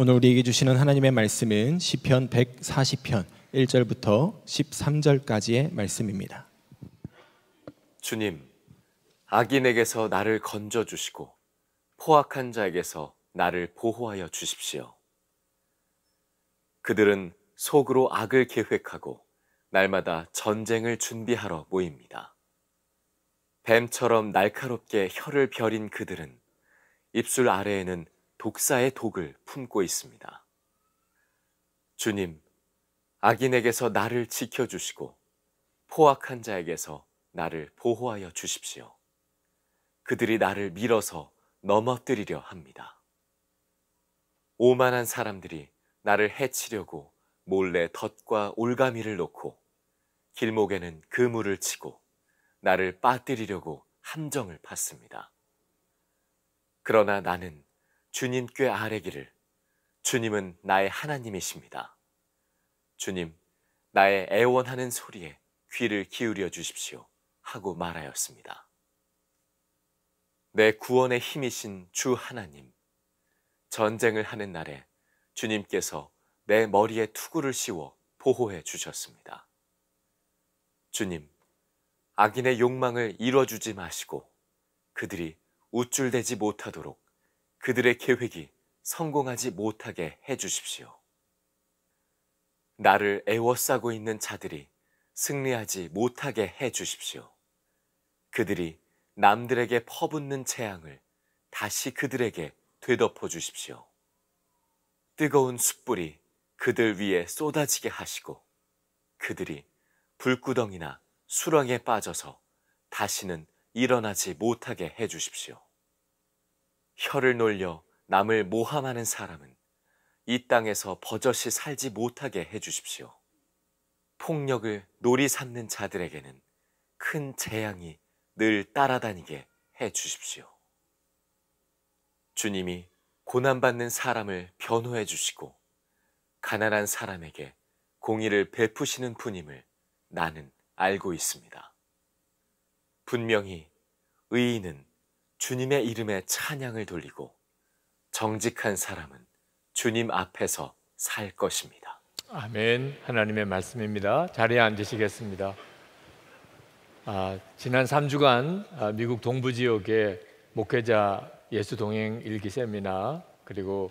오늘 우리에게 주시는 하나님의 말씀은 시편 140편 1절부터 13절까지의 말씀입니다. 주님, 악인에게서 나를 건져 주시고 포악한 자에게서 나를 보호하여 주십시오. 그들은 속으로 악을 계획하고 날마다 전쟁을 준비하러 모입니다. 뱀처럼 날카롭게 혀를 벼린 그들은 입술 아래에는 독사의 독을 품고 있습니다. 주님, 악인에게서 나를 지켜주시고 포악한 자에게서 나를 보호하여 주십시오. 그들이 나를 밀어서 넘어뜨리려 합니다. 오만한 사람들이 나를 해치려고 몰래 덫과 올가미를 놓고 길목에는 그물을 치고 나를 빠뜨리려고 함정을 팠습니다. 그러나 나는 주님 께 아뢰기를 주님은 나의 하나님이십니다. 주님, 나의 애원하는 소리에 귀를 기울여 주십시오. 하고 말하였습니다. 내 구원의 힘이신 주 하나님, 전쟁을 하는 날에 주님께서 내 머리에 투구를 씌워 보호해 주셨습니다. 주님, 악인의 욕망을 이뤄주지 마시고 그들이 우쭐대지 못하도록 그들의 계획이 성공하지 못하게 해 주십시오. 나를 애워싸고 있는 자들이 승리하지 못하게 해 주십시오. 그들이 남들에게 퍼붓는 재앙을 다시 그들에게 되덮어 주십시오. 뜨거운 숯불이 그들 위에 쏟아지게 하시고 그들이 불구덩이나 수렁에 빠져서 다시는 일어나지 못하게 해 주십시오. 혀를 놀려 남을 모함하는 사람은 이 땅에서 버젓이 살지 못하게 해 주십시오. 폭력을 놀이 삼는 자들에게는 큰 재앙이 늘 따라다니게 해 주십시오. 주님이 고난받는 사람을 변호해 주시고 가난한 사람에게 공의를 베푸시는 분임을 나는 알고 있습니다. 분명히 의인은 주님의 이름에 찬양을 돌리고 정직한 사람은 주님 앞에서 살 것입니다. 아멘. 하나님의 말씀입니다. 자리에 앉으시겠습니다. 아, 지난 3주간 아, 미국 동부 지역의 목회자 예수 동행 일기 세미나 그리고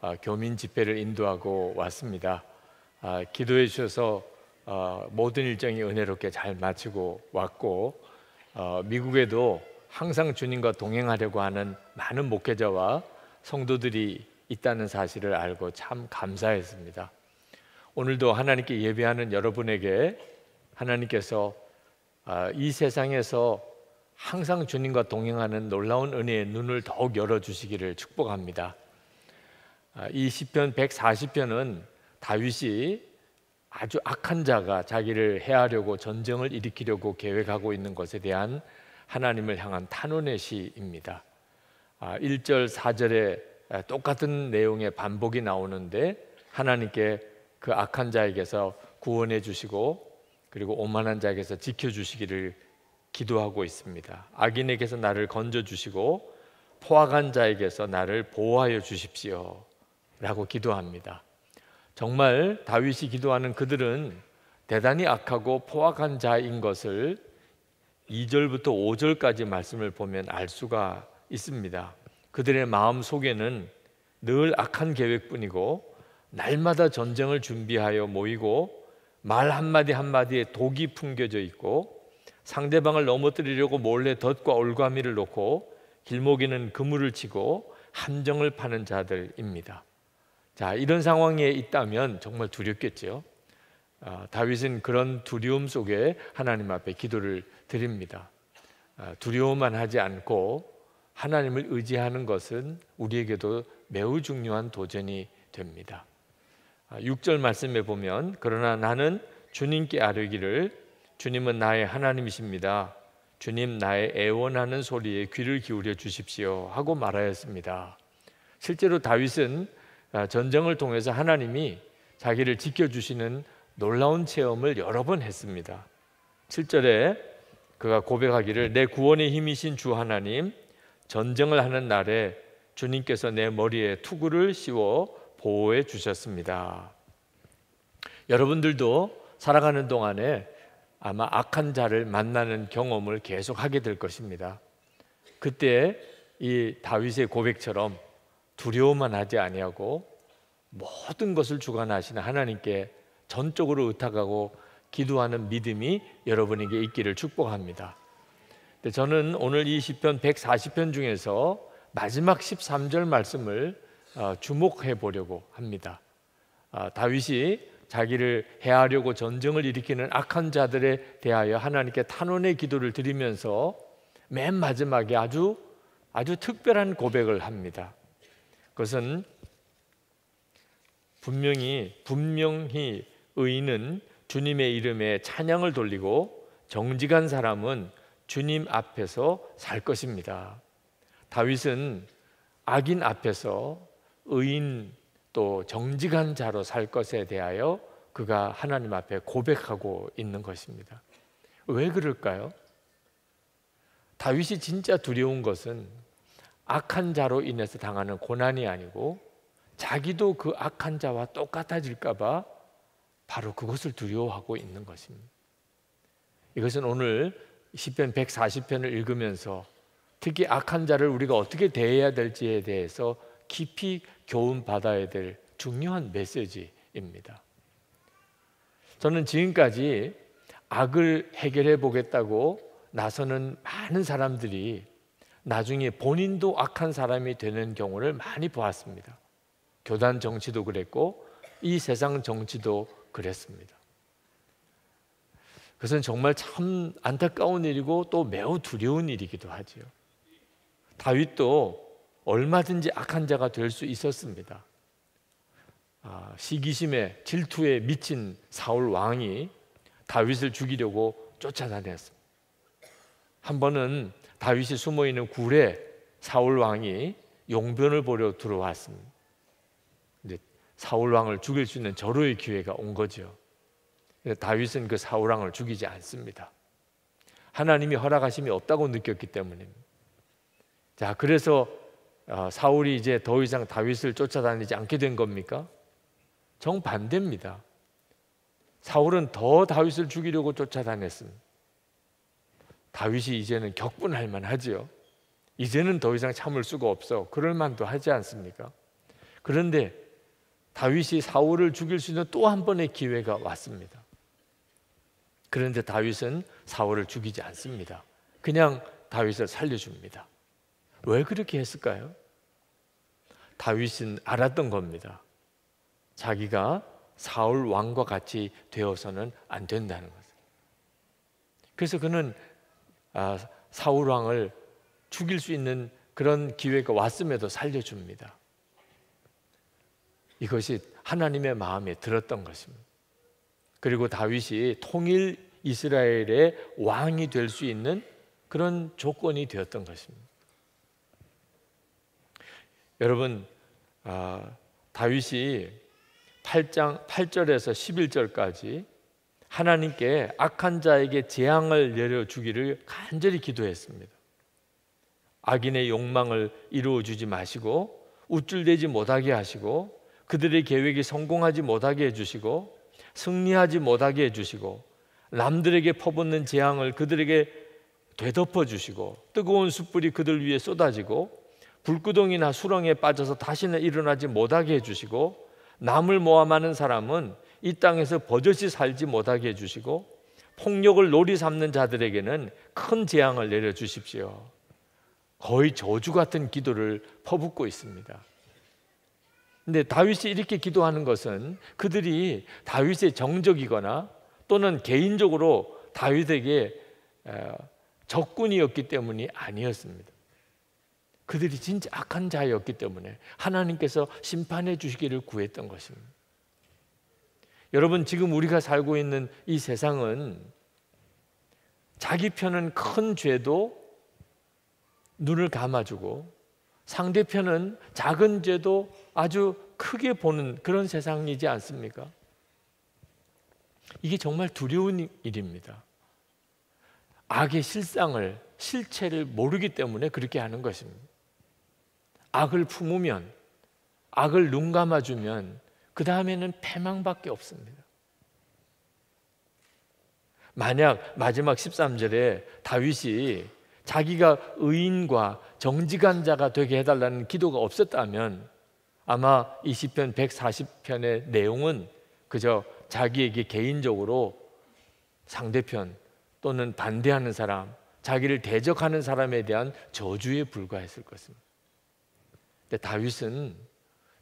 아, 교민 집회를 인도하고 왔습니다. 아, 기도해 주셔서 아, 모든 일정이 은혜롭게 잘 마치고 왔고 어, 미국에도 항상 주님과 동행하려고 하는 많은 목회자와 성도들이 있다는 사실을 알고 참 감사했습니다. 오늘도 하나님께 예배하는 여러분에게 하나님께서 아, 이 세상에서 항상 주님과 동행하는 놀라운 은혜의 눈을 더욱 열어 주시기를 축복합니다. 아, 이 시편 140편은 다윗이 아주 악한 자가 자기를 해하려고 전쟁을 일으키려고 계획하고 있는 것에 대한 하나님을 향한 탄원의 시입니다. 1절, 아, 4절에 똑같은 내용의 반복이 나오는데 하나님께 그 악한 자에게서 구원해 주시고 그리고 오만한 자에게서 지켜 주시기를 기도하고 있습니다. 악인에게서 나를 건져 주시고 포악한 자에게서 나를 보호하여 주십시오. 라고 기도합니다. 정말 다윗이 기도하는 그들은 대단히 악하고 포악한 자인 것을 2절부터 5절까지 말씀을 보면 알 수가 있습니다. 그들의 마음 속에는 늘 악한 계획뿐이고 날마다 전쟁을 준비하여 모이고 말 한마디 한마디에 독이 풍겨져 있고 상대방을 넘어뜨리려고 몰래 덫과 올가미를 놓고 길목에는 그물을 치고 함정을 파는 자들입니다. 자, 이런 상황에 있다면 정말 두렵겠죠. 아, 다윗은 그런 두려움 속에 하나님 앞에 기도를 드립니다. 아, 두려움만 하지 않고 하나님을 의지하는 것은 우리에게도 매우 중요한 도전이 됩니다. 6절 아, 말씀에 보면 그러나 나는 주님께 아뢰기를 주님은 나의 하나님이십니다. 주님 나의 애원하는 소리에 귀를 기울여 주십시오 하고 말하였습니다. 실제로 다윗은 아, 전쟁을 통해서 하나님이 자기를 지켜 주시는 놀라운 체험을 여러 번 했습니다. 7절에 그가 고백하기를 내 구원의 힘이신 주 하나님 전쟁을 하는 날에 주님께서 내 머리에 투구를 씌워 보호해 주셨습니다. 여러분들도 살아가는 동안에 아마 악한 자를 만나는 경험을 계속 하게 될 것입니다. 그때 이 다윗의 고백처럼 두려움만 하지 아니하고 모든 것을 주관하시는 하나님께 전적으로 의탁하고 기도하는 믿음이 여러분에게 있기를 축복합니다. 저는 오늘 이 시편 140편 중에서 마지막 13절 말씀을 어, 주목해 보려고 합니다. 아, 다윗이 자기를 해하려고 전쟁을 일으키는 악한 자들에 대하여 하나님께 탄원의 기도를 드리면서 맨 마지막에 아주 아주 특별한 고백을 합니다. 그것은 분명히 분명히 의인은 주님의 이름에 찬양을 돌리고 정직한 사람은 주님 앞에서 살 것입니다. 다윗은 악인 앞에서 의인 또 정직한 자로 살 것에 대하여 그가 하나님 앞에 고백하고 있는 것입니다. 왜 그럴까요? 다윗이 진짜 두려운 것은 악한 자로 인해서 당하는 고난이 아니고 자기도 그 악한 자와 똑같아질까봐 바로 그것을 두려워하고 있는 것입니다. 이것은 오늘 시편 140편을 읽으면서 특히 악한 자를 우리가 어떻게 대해야 될지에 대해서 깊이 교훈 받아야 될 중요한 메시지입니다. 저는 지금까지 악을 해결해 보겠다고 나서는 많은 사람들이 나중에 본인도 악한 사람이 되는 경우를 많이 보았습니다. 교단 정치도 그랬고 이 세상 정치도 그랬습니다. 그것은 정말 참 안타까운 일이고 또 매우 두려운 일이기도 하지요. 다윗도 얼마든지 악한 자가 될 수 있었습니다. 아, 시기심에 질투에 미친 사울 왕이 다윗을 죽이려고 쫓아다녔습니다. 한 번은 다윗이 숨어 있는 굴에 사울 왕이 용변을 보려 들어왔습니다. 이제 사울 왕을 죽일 수 있는 절호의 기회가 온 거죠. 다윗은 그 사울 왕을 죽이지 않습니다. 하나님이 허락하심이 없다고 느꼈기 때문입니다. 자, 그래서 어, 사울이 이제 더 이상 다윗을 쫓아다니지 않게 된 겁니까? 정반대입니다. 사울은 더 다윗을 죽이려고 쫓아다녔습니다. 다윗이 이제는 격분할 만하지요. 이제는 더 이상 참을 수가 없어. 그럴 만도 하지 않습니까? 그런데 다윗이 사울을 죽일 수 있는 또 한 번의 기회가 왔습니다. 그런데 다윗은 사울을 죽이지 않습니다. 그냥 다윗을 살려줍니다. 왜 그렇게 했을까요? 다윗은 알았던 겁니다. 자기가 사울 왕과 같이 되어서는 안 된다는 것을. 그래서 그는 아, 사울 왕을 죽일 수 있는 그런 기회가 왔음에도 살려줍니다. 이것이 하나님의 마음에 들었던 것입니다. 그리고 다윗이 통일 이스라엘의 왕이 될 수 있는 그런 조건이 되었던 것입니다. 여러분 아, 다윗이 8장 8절에서 11절까지 하나님께 악한 자에게 재앙을 내려 주기를 간절히 기도했습니다. 악인의 욕망을 이루어 주지 마시고 우쭐대지 못하게 하시고 그들의 계획이 성공하지 못하게 해 주시고 승리하지 못하게 해 주시고 남들에게 퍼붓는 재앙을 그들에게 되덮어 주시고 뜨거운 숯불이 그들 위에 쏟아지고 불구덩이나 수렁에 빠져서 다시는 일어나지 못하게 해주시고 남을 모함하는 사람은 이 땅에서 버젓이 살지 못하게 해주시고 폭력을 놀이 삼는 자들에게는 큰 재앙을 내려 주십시오. 거의 저주 같은 기도를 퍼붓고 있습니다. 근데 다윗이 이렇게 기도하는 것은 그들이 다윗의 정적이거나 또는 개인적으로 다윗에게 적군이었기 때문이 아니었습니다. 그들이 진짜 악한 자였기 때문에 하나님께서 심판해 주시기를 구했던 것입니다. 여러분 지금 우리가 살고 있는 이 세상은 자기 편은 큰 죄도 눈을 감아주고 상대편은 작은 죄도 아주 크게 보는 그런 세상이지 않습니까? 이게 정말 두려운 일입니다. 악의 실상을 실체를 모르기 때문에 그렇게 하는 것입니다. 악을 품으면 악을 눈 감아주면 그 다음에는 패망밖에 없습니다. 만약 마지막 13절에 다윗이 자기가 의인과 정직한 자가 되게 해달라는 기도가 없었다면 아마 이 시편 140편의 내용은 그저 자기에게 개인적으로 상대편 또는 반대하는 사람, 자기를 대적하는 사람에 대한 저주에 불과했을 것입니다. 근데 다윗은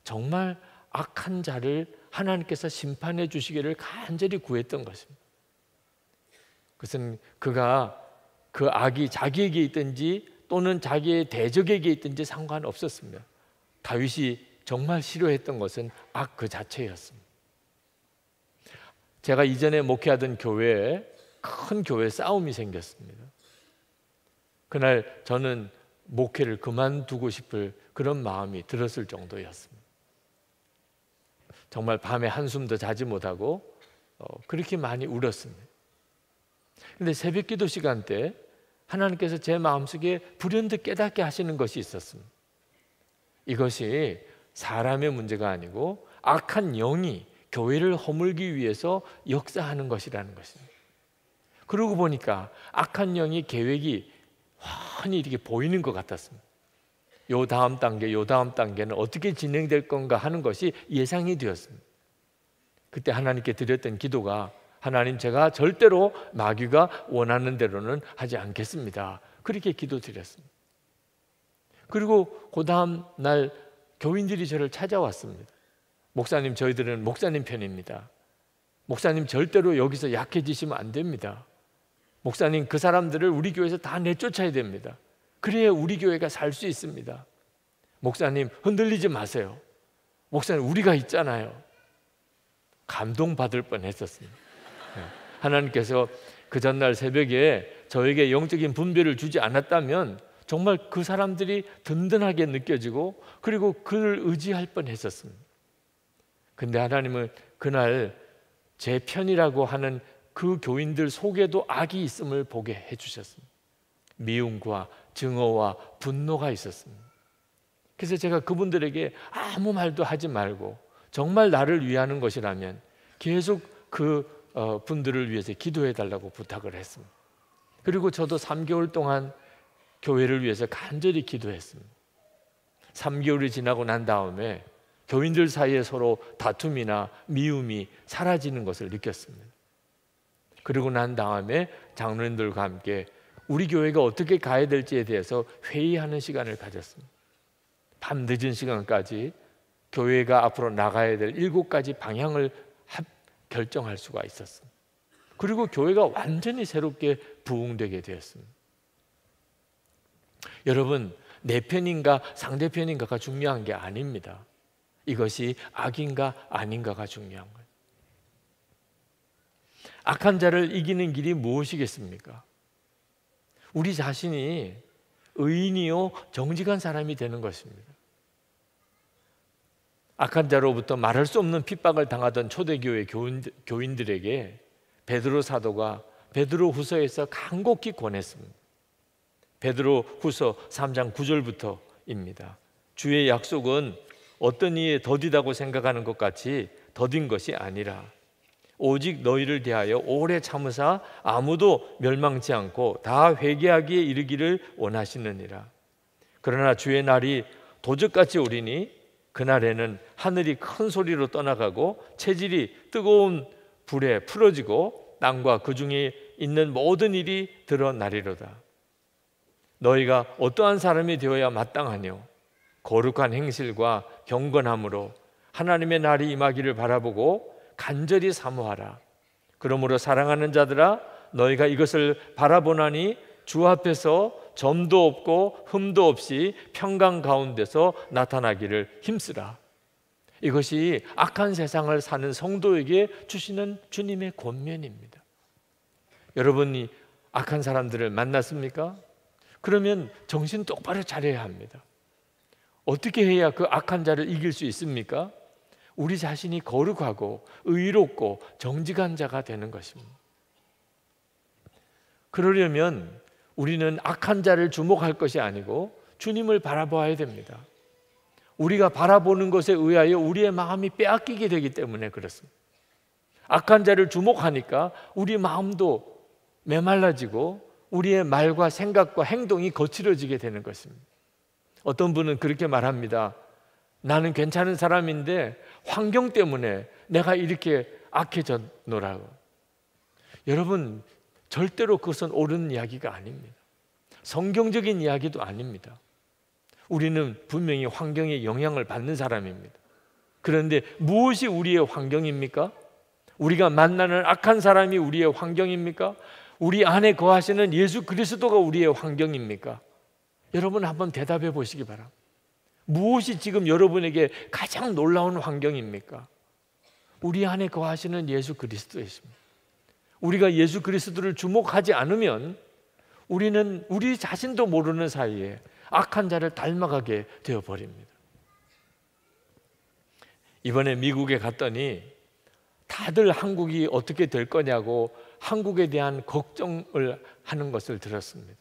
정말 악한 자를 하나님께서 심판해 주시기를 간절히 구했던 것입니다. 그것은 그가 그 악이 자기에게 있든지 또는 자기의 대적에게 있든지 상관없었습니다. 다윗이 정말 싫어했던 것은 악 그 자체였습니다. 제가 이전에 목회하던 교회에 큰 교회 싸움이 생겼습니다. 그날 저는 목회를 그만두고 싶을 그런 마음이 들었을 정도였습니다. 정말 밤에 한숨도 자지 못하고 어, 그렇게 많이 울었습니다. 근데 새벽 기도 시간 때 하나님께서 제 마음속에 불현듯 깨닫게 하시는 것이 있었습니다. 이것이 사람의 문제가 아니고 악한 영이 교회를 허물기 위해서 역사하는 것이라는 것입니다. 그러고 보니까 악한 영의 계획이 환히 이렇게 보이는 것 같았습니다. 요 다음 단계, 요 다음 단계는 어떻게 진행될 건가 하는 것이 예상이 되었습니다. 그때 하나님께 드렸던 기도가 하나님 제가 절대로 마귀가 원하는 대로는 하지 않겠습니다. 그렇게 기도드렸습니다. 그리고 그 다음 날 교인들이 저를 찾아왔습니다. 목사님 저희들은 목사님 편입니다. 목사님 절대로 여기서 약해지시면 안 됩니다. 목사님 그 사람들을 우리 교회에서 다 내쫓아야 됩니다. 그래야 우리 교회가 살 수 있습니다. 목사님 흔들리지 마세요. 목사님 우리가 있잖아요. 감동받을 뻔했었습니다. 네. 하나님께서 그 전날 새벽에 저에게 영적인 분별을 주지 않았다면 정말 그 사람들이 든든하게 느껴지고 그리고 그를 의지할 뻔했었습니다. 근데 하나님은 그날 제 편이라고 하는 그 교인들 속에도 악이 있음을 보게 해주셨습니다. 미움과 증오와 분노가 있었습니다. 그래서 제가 그분들에게 아무 말도 하지 말고 정말 나를 위하는 것이라면 계속 그 어, 분들을 위해서 기도해 달라고 부탁을 했습니다. 그리고 저도 3개월 동안 교회를 위해서 간절히 기도했습니다. 3개월이 지나고 난 다음에 교인들 사이에 서로 다툼이나 미움이 사라지는 것을 느꼈습니다. 그리고 난 다음에 장로님들과 함께 우리 교회가 어떻게 가야 될지에 대해서 회의하는 시간을 가졌습니다. 밤 늦은 시간까지 교회가 앞으로 나가야 될 일곱 가지 방향을 결정할 수가 있었습니다. 그리고 교회가 완전히 새롭게 부흥되게 되었습니다. 여러분, 내 편인가 상대편인가가 중요한 게 아닙니다. 이것이 악인가 아닌가가 중요한 거예요. 악한 자를 이기는 길이 무엇이겠습니까? 우리 자신이 의인이요 정직한 사람이 되는 것입니다. 악한 자로부터 말할 수 없는 핍박을 당하던 초대교회 교인, 들에게 베드로 사도가 베드로 후서에서 간곡히 권했습니다. 베드로 후서 3장 9절부터입니다. 주의 약속은 어떤 이에 더디다고 생각하는 것 같이 더딘 것이 아니라 오직 너희를 대하여 오래 참으사 아무도 멸망치 않고 다 회개하기에 이르기를 원하시느니라. 그러나 주의 날이 도적같이 오리니 그날에는 하늘이 큰 소리로 떠나가고 체질이 뜨거운 불에 풀어지고 땅과 그 중에 있는 모든 일이 드러나리로다. 너희가 어떠한 사람이 되어야 마땅하뇨? 거룩한 행실과 경건함으로 하나님의 날이 임하기를 바라보고 간절히 사모하라. 그러므로 사랑하는 자들아 너희가 이것을 바라보나니 주 앞에서 점도 없고 흠도 없이 평강 가운데서 나타나기를 힘쓰라. 이것이 악한 세상을 사는 성도에게 주시는 주님의 권면입니다. 여러분이 악한 사람들을 만났습니까? 그러면 정신 똑바로 차려야 합니다. 어떻게 해야 그 악한 자를 이길 수 있습니까? 우리 자신이 거룩하고 의롭고 정직한 자가 되는 것입니다. 그러려면 우리는 악한 자를 주목할 것이 아니고 주님을 바라보아야 됩니다. 우리가 바라보는 것에 의하여 우리의 마음이 빼앗기게 되기 때문에 그렇습니다. 악한 자를 주목하니까 우리 마음도 메말라지고 우리의 말과 생각과 행동이 거칠어지게 되는 것입니다. 어떤 분은 그렇게 말합니다. 나는 괜찮은 사람인데 환경 때문에 내가 이렇게 악해졌노라고. 여러분, 절대로 그것은 옳은 이야기가 아닙니다. 성경적인 이야기도 아닙니다. 우리는 분명히 환경에 영향을 받는 사람입니다. 그런데 무엇이 우리의 환경입니까? 우리가 만나는 악한 사람이 우리의 환경입니까? 우리 안에 거하시는 예수 그리스도가 우리의 환경입니까? 여러분 한번 대답해 보시기 바랍니다. 무엇이 지금 여러분에게 가장 놀라운 환경입니까? 우리 안에 거하시는 예수 그리스도이십니다. 우리가 예수 그리스도를 주목하지 않으면 우리는 우리 자신도 모르는 사이에 악한 자를 닮아가게 되어 버립니다. 이번에 미국에 갔더니 다들 한국이 어떻게 될 거냐고 한국에 대한 걱정을 하는 것을 들었습니다.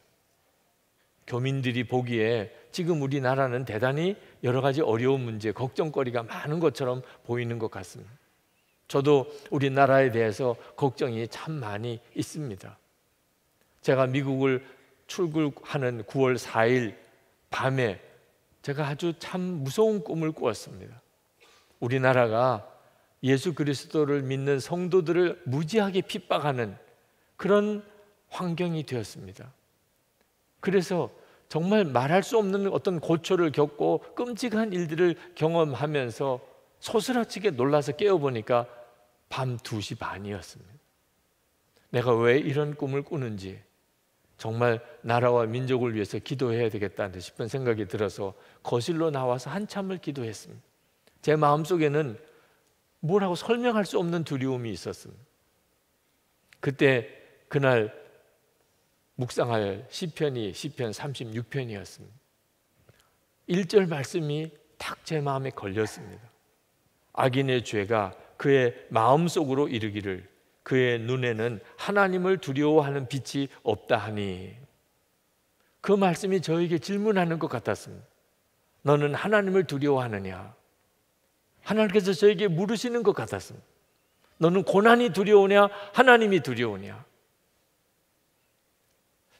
교민들이 보기에 지금 우리나라는 대단히 여러 가지 어려운 문제, 걱정거리가 많은 것처럼 보이는 것 같습니다. 저도 우리나라에 대해서 걱정이 참 많이 있습니다. 제가 미국을 출국하는 9월 4일 밤에 제가 아주 참 무서운 꿈을 꾸었습니다. 우리나라가 예수 그리스도를 믿는 성도들을 무지하게 핍박하는 그런 환경이 되었습니다. 그래서 정말 말할 수 없는 어떤 고초를 겪고 끔찍한 일들을 경험하면서 소스라치게 놀라서 깨어보니까 밤 2시 반이었습니다. 내가 왜 이런 꿈을 꾸는지 정말 나라와 민족을 위해서 기도해야 되겠다 싶은 생각이 들어서 거실로 나와서 한참을 기도했습니다. 제 마음속에는 뭐라고 설명할 수 없는 두려움이 있었습니다. 그때 그날 묵상할 시편이 시편 36편이었습니다. 1절 말씀이 딱 제 마음에 걸렸습니다. 악인의 죄가 그의 마음속으로 이르기를 그의 눈에는 하나님을 두려워하는 빛이 없다 하니 그 말씀이 저에게 질문하는 것 같았습니다. 너는 하나님을 두려워하느냐? 하나님께서 저에게 물으시는 것 같았습니다. 너는 고난이 두려우냐? 하나님이 두려우냐?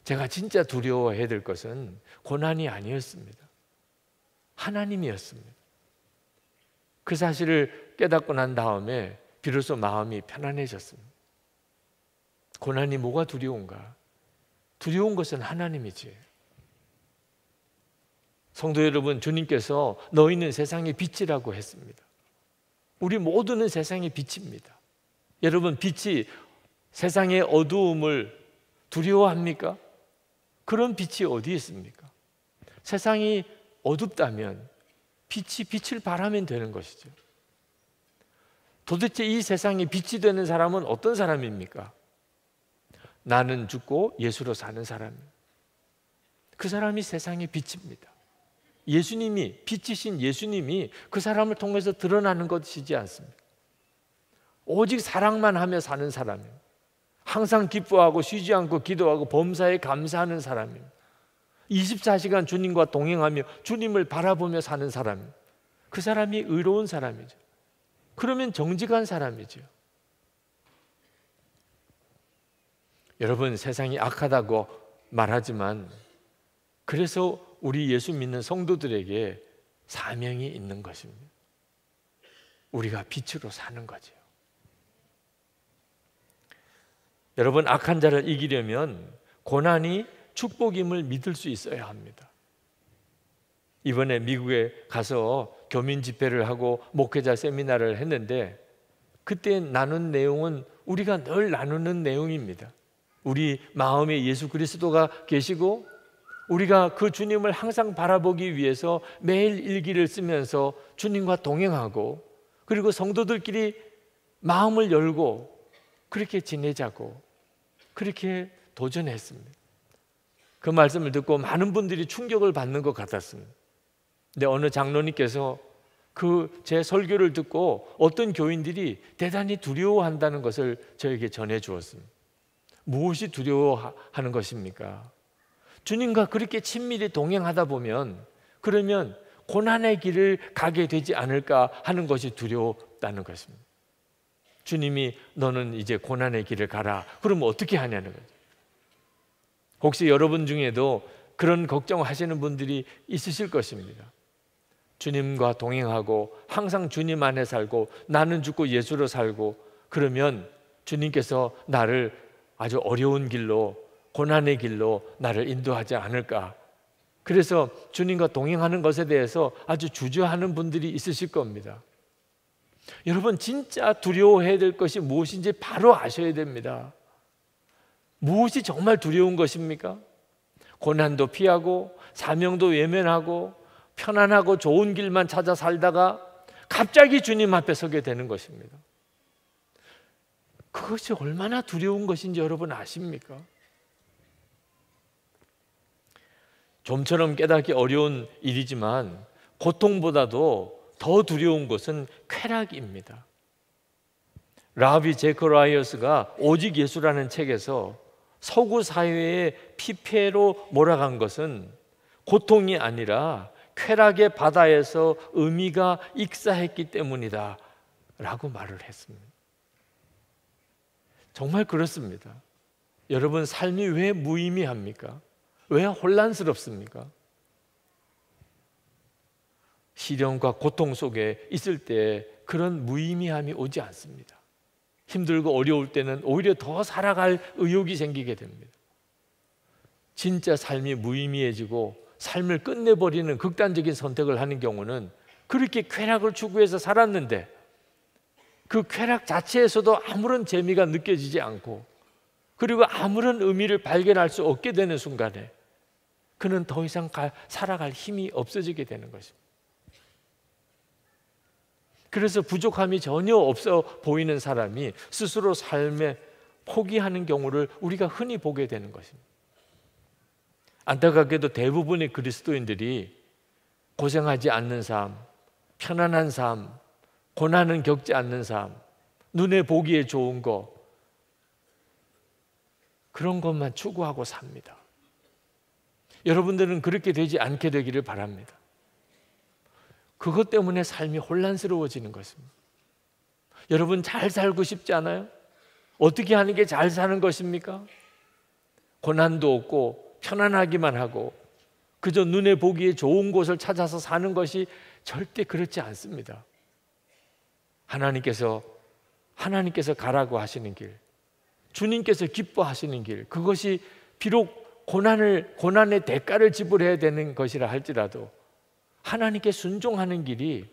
제가 진짜 두려워해야 될 것은 고난이 아니었습니다. 하나님이었습니다. 그 사실을 깨닫고 난 다음에 비로소 마음이 편안해졌습니다. 고난이 뭐가 두려운가? 두려운 것은 하나님이지. 성도 여러분, 주님께서 너희는 세상의 빛이라고 했습니다. 우리 모두는 세상의 빛입니다. 여러분, 빛이 세상의 어두움을 두려워합니까? 그런 빛이 어디 있습니까? 세상이 어둡다면 빛이 빛을 바라면 되는 것이죠. 도대체 이 세상에 빛이 되는 사람은 어떤 사람입니까? 나는 죽고 예수로 사는 사람입니다. 그 사람이 세상의 빛입니다. 예수님이 빛이신 예수님이 그 사람을 통해서 드러나는 것이지 않습니까? 오직 사랑만 하며 사는 사람입니다. 항상 기뻐하고 쉬지 않고 기도하고 범사에 감사하는 사람입니다. 24시간 주님과 동행하며 주님을 바라보며 사는 사람. 그 사람이 의로운 사람이죠. 그러면 정직한 사람이죠. 여러분 세상이 악하다고 말하지만 그래서 우리 예수 믿는 성도들에게 사명이 있는 것입니다. 우리가 빛으로 사는 거죠. 여러분 악한 자를 이기려면 고난이 축복임을 믿을 수 있어야 합니다. 이번에 미국에 가서 교민 집회를 하고 목회자 세미나를 했는데 그때 나눈 내용은 우리가 늘 나누는 내용입니다. 우리 마음에 예수 그리스도가 계시고 우리가 그 주님을 항상 바라보기 위해서 매일 일기를 쓰면서 주님과 동행하고 그리고 성도들끼리 마음을 열고 그렇게 지내자고 그렇게 도전했습니다. 그 말씀을 듣고 많은 분들이 충격을 받는 것 같았습니다. 근데 어느 장로님께서 그 제 설교를 듣고 어떤 교인들이 대단히 두려워한다는 것을 저에게 전해 주었습니다. 무엇이 두려워하는 것입니까? 주님과 그렇게 친밀히 동행하다 보면 그러면 고난의 길을 가게 되지 않을까 하는 것이 두려웠다는 것입니다. 주님이 너는 이제 고난의 길을 가라. 그러면 어떻게 하냐는 거죠. 혹시 여러분 중에도 그런 걱정하시는 분들이 있으실 것입니다. 주님과 동행하고 항상 주님 안에 살고 나는 죽고 예수로 살고 그러면 주님께서 나를 아주 어려운 길로 고난의 길로 나를 인도하지 않을까. 그래서 주님과 동행하는 것에 대해서 아주 주저하는 분들이 있으실 겁니다. 여러분 진짜 두려워해야 될 것이 무엇인지 바로 아셔야 됩니다. 무엇이 정말 두려운 것입니까? 고난도 피하고 사명도 외면하고 편안하고 좋은 길만 찾아 살다가 갑자기 주님 앞에 서게 되는 것입니다. 그것이 얼마나 두려운 것인지 여러분 아십니까? 좀처럼 깨닫기 어려운 일이지만 고통보다도 더 두려운 것은 쾌락입니다. 라비 재커라이어스가 오직 예수라는 책에서 서구 사회를 피폐로 몰아간 것은 고통이 아니라 쾌락의 바다에서 의미가 익사했기 때문이다. 라고 말을 했습니다. 정말 그렇습니다. 여러분, 삶이 왜 무의미합니까? 왜 혼란스럽습니까? 시련과 고통 속에 있을 때 그런 무의미함이 오지 않습니다. 힘들고 어려울 때는 오히려 더 살아갈 의욕이 생기게 됩니다. 진짜 삶이 무의미해지고 삶을 끝내버리는 극단적인 선택을 하는 경우는 그렇게 쾌락을 추구해서 살았는데 그 쾌락 자체에서도 아무런 재미가 느껴지지 않고 그리고 아무런 의미를 발견할 수 없게 되는 순간에 그는 더 이상 살아갈 힘이 없어지게 되는 것입니다. 그래서 부족함이 전혀 없어 보이는 사람이 스스로 삶에 포기하는 경우를 우리가 흔히 보게 되는 것입니다. 안타깝게도 대부분의 그리스도인들이 고생하지 않는 삶, 편안한 삶, 고난은 겪지 않는 삶, 눈에 보기에 좋은 거, 그런 것만 추구하고 삽니다. 여러분들은 그렇게 되지 않게 되기를 바랍니다. 그것 때문에 삶이 혼란스러워지는 것입니다. 여러분 잘 살고 싶지 않아요? 어떻게 하는 게 잘 사는 것입니까? 고난도 없고 편안하기만 하고 그저 눈에 보기에 좋은 곳을 찾아서 사는 것이 절대 그렇지 않습니다. 하나님께서 하나님께서 가라고 하시는 길, 주님께서 기뻐하시는 길, 그것이 비록 고난을 고난의 대가를 지불해야 되는 것이라 할지라도 하나님께 순종하는 길이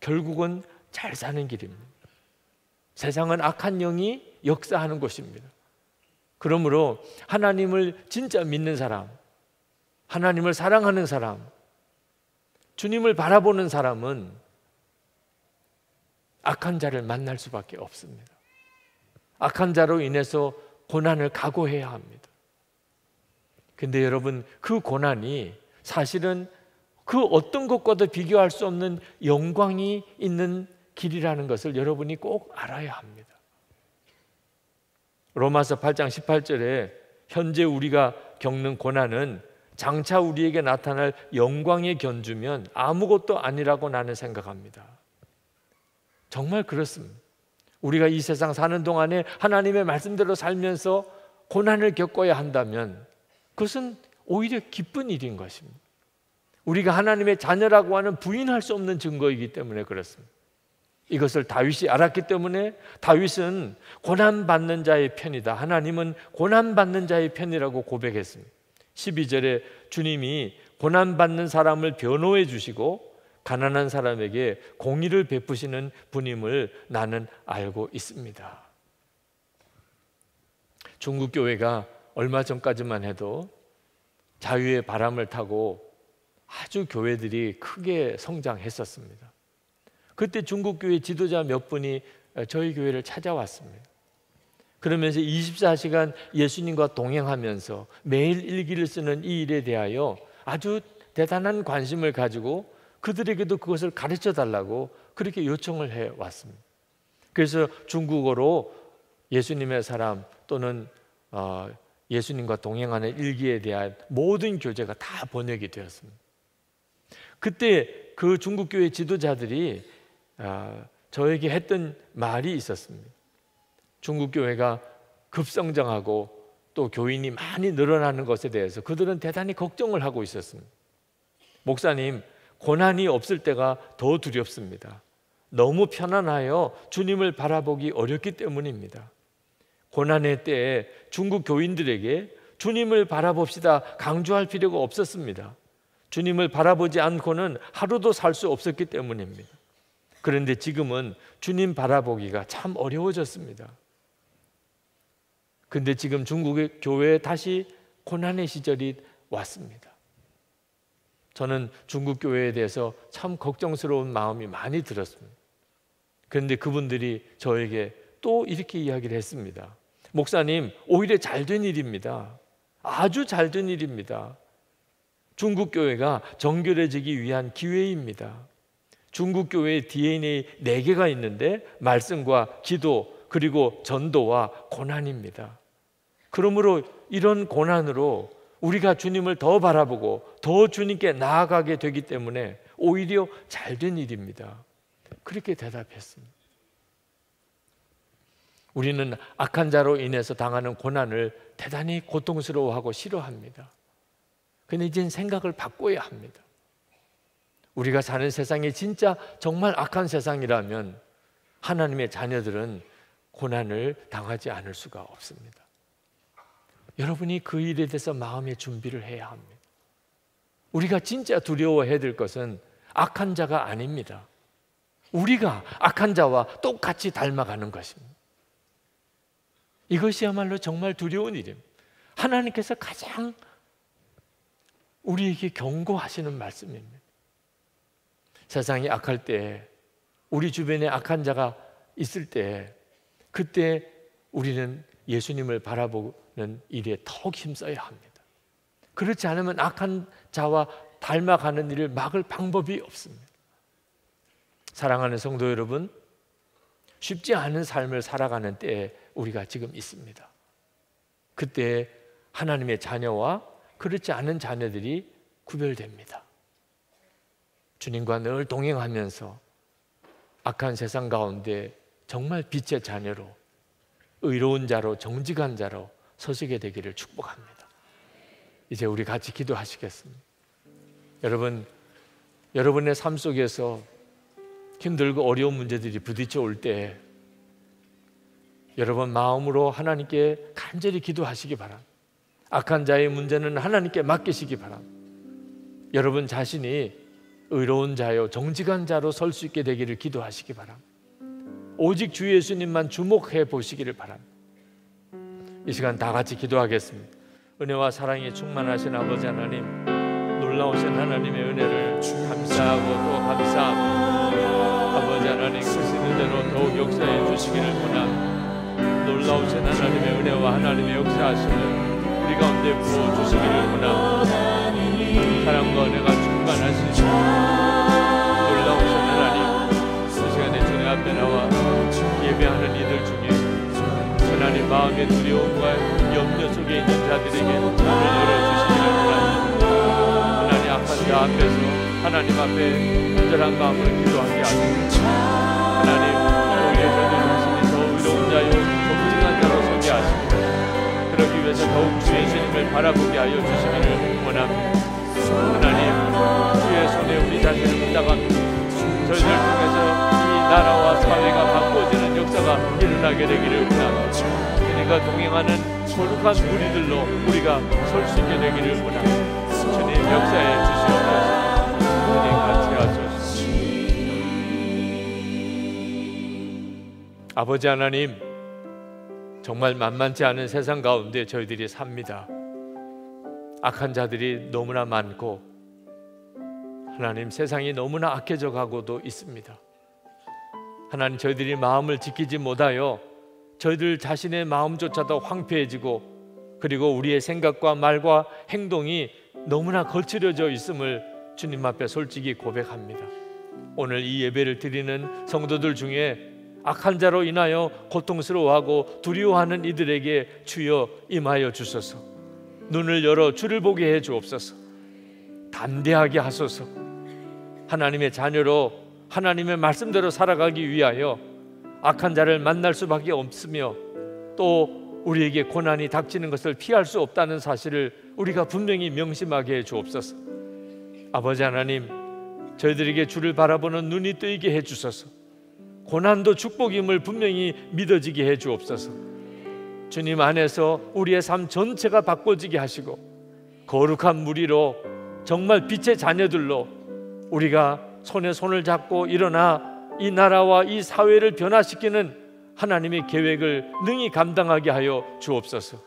결국은 잘 사는 길입니다. 세상은 악한 영이 역사하는 곳입니다. 그러므로 하나님을 진짜 믿는 사람, 하나님을 사랑하는 사람, 주님을 바라보는 사람은 악한 자를 만날 수밖에 없습니다. 악한 자로 인해서 고난을 각오해야 합니다. 근데 여러분, 그 고난이 사실은 그 어떤 것과도 비교할 수 없는 영광이 있는 길이라는 것을 여러분이 꼭 알아야 합니다. 로마서 8장 18절에 현재 우리가 겪는 고난은 장차 우리에게 나타날 영광에 견주면 아무것도 아니라고 나는 생각합니다. 정말 그렇습니다. 우리가 이 세상 사는 동안에 하나님의 말씀대로 살면서 고난을 겪어야 한다면 그것은 오히려 기쁜 일인 것입니다. 우리가 하나님의 자녀라고 하는 부인할 수 없는 증거이기 때문에 그렇습니다. 이것을 다윗이 알았기 때문에 다윗은 고난 받는 자의 편이다. 하나님은 고난 받는 자의 편이라고 고백했습니다. 12절에 주님이 고난 받는 사람을 변호해 주시고 가난한 사람에게 공의를 베푸시는 분임을 나는 알고 있습니다. 중국 교회가 얼마 전까지만 해도 자유의 바람을 타고 아주 교회들이 크게 성장했었습니다. 그때 중국 교회 지도자 몇 분이 저희 교회를 찾아왔습니다. 그러면서 24시간 예수님과 동행하면서 매일 일기를 쓰는 이 일에 대하여 아주 대단한 관심을 가지고 그들에게도 그것을 가르쳐 달라고 그렇게 요청을 해 왔습니다. 그래서 중국어로 예수님의 사람 또는 어, 예수님과 동행하는 일기에 대한 모든 교재가 다 번역이 되었습니다. 그때 그 중국 교회 지도자들이 아, 저에게 했던 말이 있었습니다. 중국 교회가 급성장하고 또 교인이 많이 늘어나는 것에 대해서 그들은 대단히 걱정을 하고 있었습니다. 목사님, 고난이 없을 때가 더 두렵습니다. 너무 편안하여 주님을 바라보기 어렵기 때문입니다. 고난의 때에 중국 교인들에게 주님을 바라봅시다 강조할 필요가 없었습니다. 주님을 바라보지 않고는 하루도 살 수 없었기 때문입니다. 그런데 지금은 주님 바라보기가 참 어려워졌습니다. 근데 지금 중국의 교회에 다시 고난의 시절이 왔습니다. 저는 중국 교회에 대해서 참 걱정스러운 마음이 많이 들었습니다. 그런데 그분들이 저에게 또 이렇게 이야기를 했습니다. 목사님, 오히려 잘 된 일입니다. 아주 잘 된 일입니다. 중국 교회가 정결해지기 위한 기회입니다. 중국 교회의 DNA 네 개가 있는데 말씀과 기도 그리고 전도와 고난입니다. 그러므로 이런 고난으로 우리가 주님을 더 바라보고 더 주님께 나아가게 되기 때문에 오히려 잘 된 일입니다. 그렇게 대답했습니다. 우리는 악한 자로 인해서 당하는 고난을 대단히 고통스러워하고 싫어합니다. 근데 이제 생각을 바꿔야 합니다. 우리가 사는 세상이 진짜 정말 악한 세상이라면 하나님의 자녀들은 고난을 당하지 않을 수가 없습니다. 여러분이 그 일에 대해서 마음의 준비를 해야 합니다. 우리가 진짜 두려워해야 될 것은 악한 자가 아닙니다. 우리가 악한 자와 똑같이 닮아가는 것입니다. 이것이야말로 정말 두려운 일입니다. 하나님께서 가장 우리에게 경고하시는 말씀입니다. 세상이 악할 때, 우리 주변에 악한 자가 있을 때, 그때 우리는 예수님을 바라보는 일에 더욱 힘써야 합니다. 그렇지 않으면 악한 자와 닮아가는 일을 막을 방법이 없습니다. 사랑하는 성도 여러분, 쉽지 않은 삶을 살아가는 때에 우리가 지금 있습니다. 그때 하나님의 자녀와 그렇지 않은 자녀들이 구별됩니다. 주님과 늘 동행하면서 악한 세상 가운데 정말 빛의 자녀로 의로운 자로 정직한 자로 서시게 되기를 축복합니다. 이제 우리 같이 기도하시겠습니다. 여러분, 여러분의 삶 속에서 힘들고 어려운 문제들이 부딪혀 올 때 여러분 마음으로 하나님께 간절히 기도하시기 바랍니다. 악한 자의 문제는 하나님께 맡기시기 바랍니다. 여러분 자신이 의로운 자요 정직한 자로 설 수 있게 되기를 기도하시기 바랍니다. 오직 주 예수님만 주목해 보시기를 바랍니다. 이 시간 다 같이 기도하겠습니다. 은혜와 사랑이 충만하신 아버지 하나님, 놀라우신 하나님의 은혜를 감사하고 또 감사하고 아버지 하나님 크시는 대로 더욱 역사해 주시기를 원합니다. 놀라우신 하나님의 은혜와 하나님의 역사하심을 우리 가운데 부어 주시기를 원합니다. 사랑과 은혜가 충만하신 놀라우신 하나님 이 시간에 주님 앞에 나와 예배하는 이들 중에 하나님 마음의 두려움과 염려 속에 있는 자들에게 문을 열어주시기를 원합니다. 하나님 자 앞에서 하나님 앞에 간절한 마음으로 기도하게 하시고 하나님 위해서 더욱 주 예수님을 바라보게 하여 주시기를 원합니다. 하나님 주의 손에 우리 자신을 붙잡아니다 저희들 통해서 이 나라와 사회가 바꿔지는 역사가 일어나게 되기를 원합니다. 주님과 동행하는 거룩한 우리들로 우리가 설 수 있게 되기를 원합니다. 주님 역사에 주시옵소서. 주님 같이 하소서. 아버지 하나님, 정말 만만치 않은 세상 가운데 저희들이 삽니다. 악한 자들이 너무나 많고 하나님 세상이 너무나 악해져 가고도 있습니다. 하나님 저희들이 마음을 지키지 못하여 저희들 자신의 마음조차도 황폐해지고 그리고 우리의 생각과 말과 행동이 너무나 거칠어져 있음을 주님 앞에 솔직히 고백합니다. 오늘 이 예배를 드리는 성도들 중에 악한 자로 인하여 고통스러워하고 두려워하는 이들에게 주여 임하여 주소서. 눈을 열어 주를 보게 해 주옵소서. 담대하게 하소서. 하나님의 자녀로 하나님의 말씀대로 살아가기 위하여 악한 자를 만날 수밖에 없으며 또 우리에게 고난이 닥치는 것을 피할 수 없다는 사실을 우리가 분명히 명심하게 해 주옵소서. 아버지 하나님, 저희들에게 주를 바라보는 눈이 뜨이게 해 주소서. 고난도 축복임을 분명히 믿어지게 해 주옵소서. 주님 안에서 우리의 삶 전체가 바꿔지게 하시고 거룩한 무리로 정말 빛의 자녀들로 우리가 손에 손을 잡고 일어나 이 나라와 이 사회를 변화시키는 하나님의 계획을 능히 감당하게 하여 주옵소서.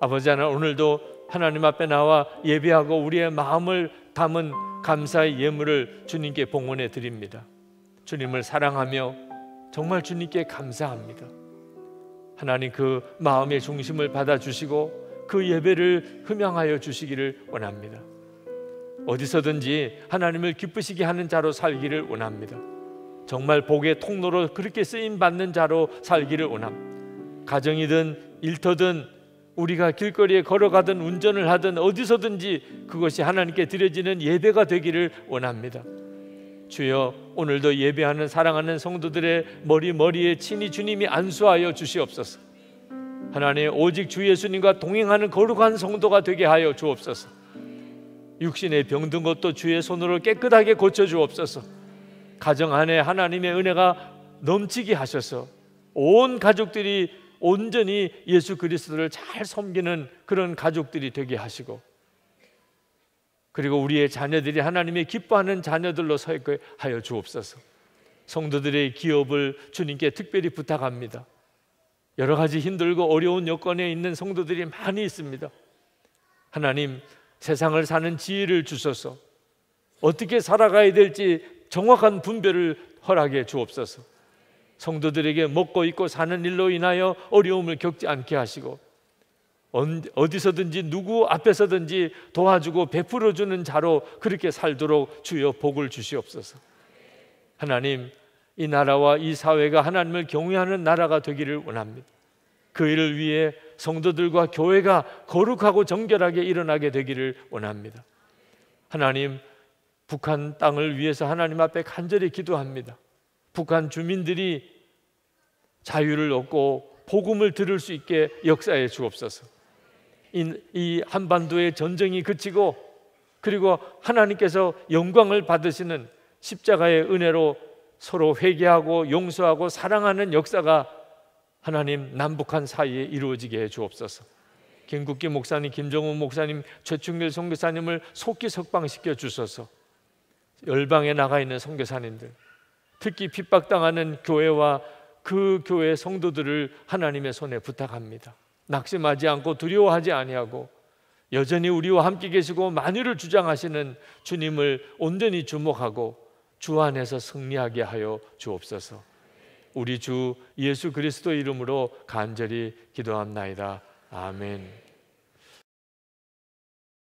아버지 하나님 오늘도 하나님 앞에 나와 예배하고 우리의 마음을 담은 감사의 예물을 주님께 봉헌해 드립니다. 주님을 사랑하며 정말 주님께 감사합니다. 하나님 그 마음의 중심을 받아 주시고 그 예배를 흠양하여 주시기를 원합니다. 어디서든지 하나님을 기쁘시게 하는 자로 살기를 원합니다. 정말 복의 통로로 그렇게 쓰임 받는 자로 살기를 원함. 가정이든 일터든 우리가 길거리에 걸어가든 운전을 하든 어디서든지 그것이 하나님께 드려지는 예배가 되기를 원합니다. 주여 오늘도 예배하는 사랑하는 성도들의 머리 머리에 친히 주님이 안수하여 주시옵소서. 하나님 오직 주 예수님과 동행하는 거룩한 성도가 되게 하여 주옵소서. 육신에 병든 것도 주의 손으로 깨끗하게 고쳐 주옵소서. 가정 안에 하나님의 은혜가 넘치게 하셔서 온 가족들이 온전히 예수 그리스도를 잘 섬기는 그런 가족들이 되게 하시고 그리고 우리의 자녀들이 하나님의 기뻐하는 자녀들로 서 있게 하여 주옵소서. 성도들의 기업을 주님께 특별히 부탁합니다. 여러 가지 힘들고 어려운 여건에 있는 성도들이 많이 있습니다. 하나님, 세상을 사는 지혜를 주셔서 어떻게 살아가야 될지 정확한 분별을 허락해 주옵소서. 성도들에게 먹고 입고 사는 일로 인하여 어려움을 겪지 않게 하시고 어디서든지 누구 앞에서든지 도와주고 베풀어 주는 자로 그렇게 살도록 주여 복을 주시옵소서. 하나님, 이 나라와 이 사회가 하나님을 경외하는 나라가 되기를 원합니다. 그 일을 위해 성도들과 교회가 거룩하고 정결하게 일어나게 되기를 원합니다. 하나님, 북한 땅을 위해서 하나님 앞에 간절히 기도합니다. 북한 주민들이 자유를 얻고 복음을 들을 수 있게 역사해 주옵소서. 이 한반도의 전쟁이 그치고 그리고 하나님께서 영광을 받으시는 십자가의 은혜로 서로 회개하고 용서하고 사랑하는 역사가 하나님 남북한 사이에 이루어지게 해 주옵소서. 김국기 목사님, 김정훈 목사님, 최충길 선교사님을 속기 석방시켜 주소서. 열방에 나가 있는 선교사님들, 특히 핍박당하는 교회와 그 교회 성도들을 하나님의 손에 부탁합니다. 낙심하지 않고 두려워하지 아니하고 여전히 우리와 함께 계시고 만유를 주장하시는 주님을 온전히 주목하고 주 안에서 승리하게 하여 주옵소서. 우리 주 예수 그리스도 이름으로 간절히 기도합나이다. 아멘.